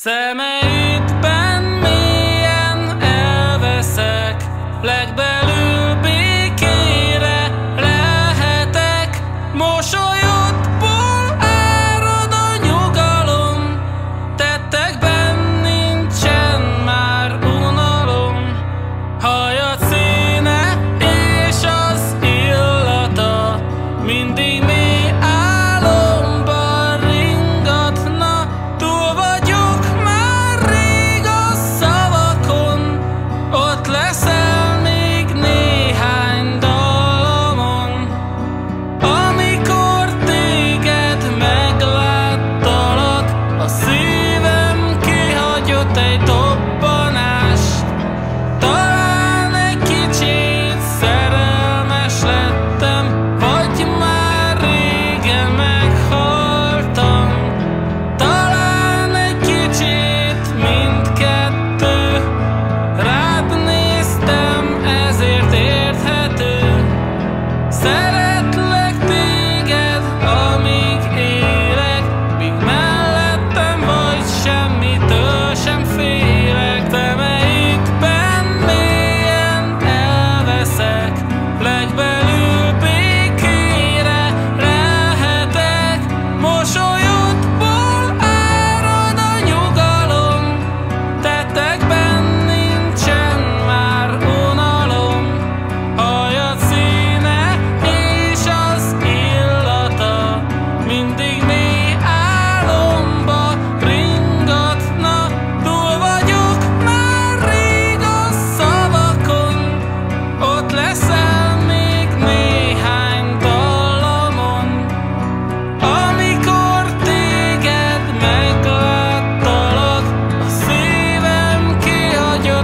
Say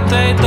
they